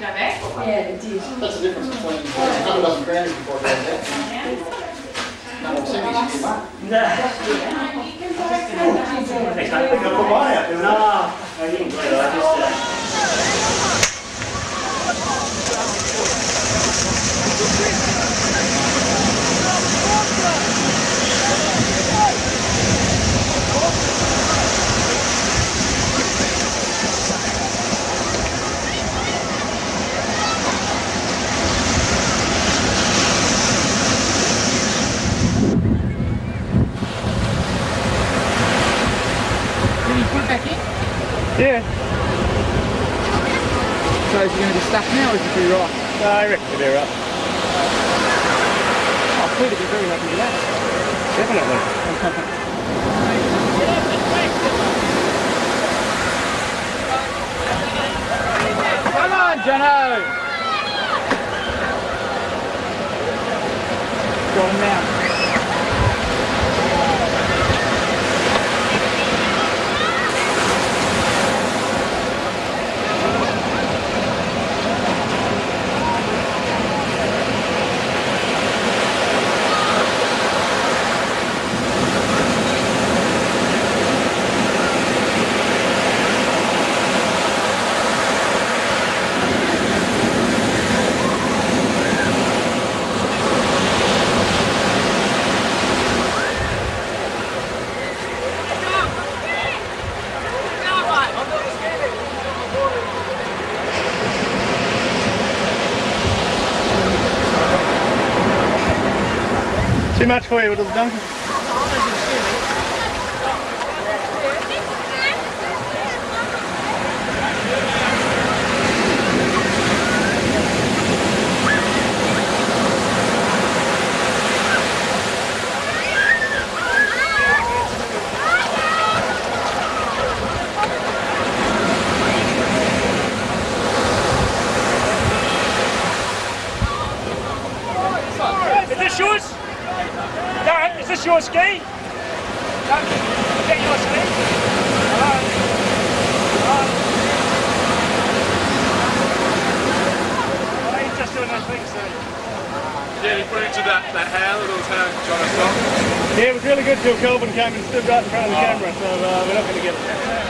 Yeah, it did. That's the difference between a couple dozen grannies before it goes down. No, I'm saying you should get put mine out there. No, I didn't do it. I just. Uh, is it going to be stuck now or is it be right? No, I reckon it'll be right. Peter would be very happy with that. Definitely. Come on, Jono! Got him now. Much for you, little donkey. Is this yours? Darren, is this your ski? Darren, is that your ski? Hello? Hello? Oh, he's just doing that thing, so. Yeah, he put into that, that hand, little hand trying to stop. Yeah, it was really good till Kelvin came and stood right in front of the camera, so uh, we're not going to get it.